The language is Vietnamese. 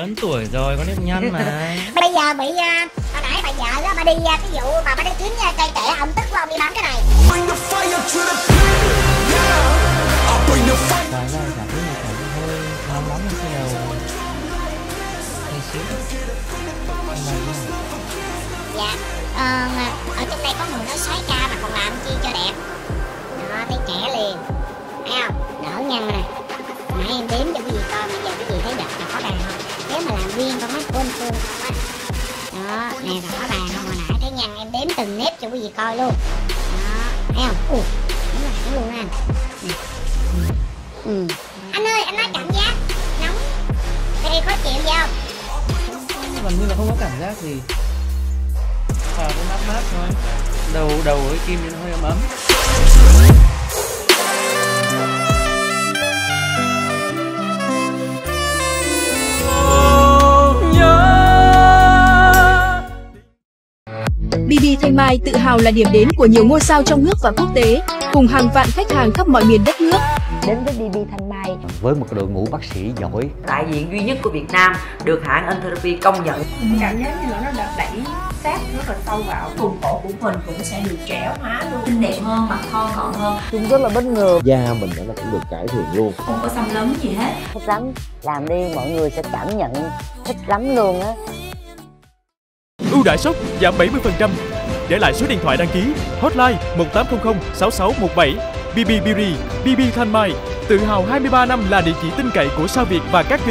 lớn tuổi rồi có nếp nhăn mà bây giờ bị uh, hồi nãy bà vợ đó bà đi uh, cái vụ mà bà đi kiếm uh, cây trẻ ông tức của ông đi bán cái này Bring the fire to the pit. Yeah. I bring the fire. Tại ra cảm thấy cảm thấy hơi nóng lên cái đầu Hơi xíu Mà dạ ờ, ở trong đây có người nói xoáy ca riêng con mắt của anh phương. Không á đó nè rõ ràng không hồi nãy thấy nhăn em đếm từng nếp cho quý vị coi luôn. Đó thấy không? Ui đúng là luôn anh nè. Ừ. anh ơi anh nói cảm giác nóng. Đây khó chịu gì không gần như là không có cảm giác gì. À, cũng mát mát thôi. Đầu đầu cái kim nó hơi ấm ấm. BB Thanh Mai tự hào là điểm đến của nhiều ngôi sao trong nước và quốc tế, cùng hàng vạn khách hàng khắp mọi miền đất nước. đến với BB Thanh Mai. Với một đội ngũ bác sĩ giỏi. Đại diện duy nhất của Việt Nam được hãng Entherapy công nhận. Cảm giác như là nó đã đẩy sát rất là sâu vào. Vùng cổ của mình cũng sẽ được trẻ hóa luôn. Xinh đẹp hơn mặt thon gọn hơn. Chúng rất là bất ngờ. Da mình nó cũng được cải thiện luôn. Không có xăm lấn gì hết. Thích lắm. Làm đi mọi người sẽ cảm nhận. Thích lắm luôn á ưu đãi sốc giảm 70%. Để lại số điện thoại đăng ký hotline 1800 6617 BB Beauty, BB Thanh Mai. Tự hào 23 năm là địa chỉ tin cậy của sao Việt và các doanh